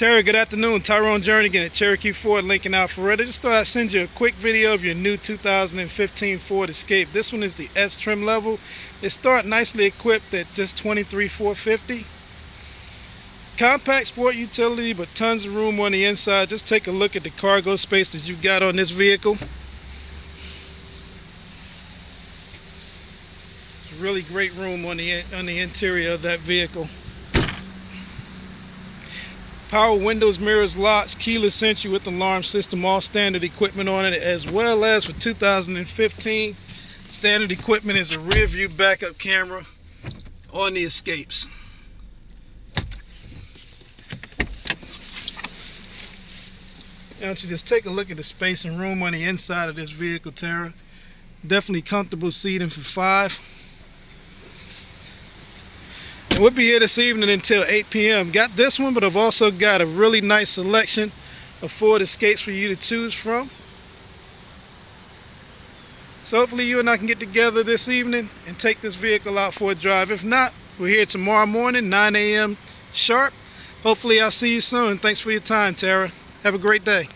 Tara, good afternoon. Tyrone Jernigan at Cherokee Ford, Lincoln Alpharetta. Just thought I'd send you a quick video of your new 2015 Ford Escape. This one is the S trim level. It starts nicely equipped at just 23,450. Compact sport utility, but tons of room on the inside. Just take a look at the cargo space that you've got on this vehicle. It's really great room on the on the interior of that vehicle power windows, mirrors, locks, keyless entry with alarm system, all standard equipment on it, as well as for 2015, standard equipment is a rear view backup camera on the escapes. Now, don't you just take a look at the space and room on the inside of this vehicle, Tara. Definitely comfortable seating for five. We'll be here this evening until 8 p.m. Got this one, but I've also got a really nice selection of Ford Escapes for you to choose from. So hopefully you and I can get together this evening and take this vehicle out for a drive. If not, we're here tomorrow morning, 9 a.m. sharp. Hopefully I'll see you soon. Thanks for your time, Tara. Have a great day.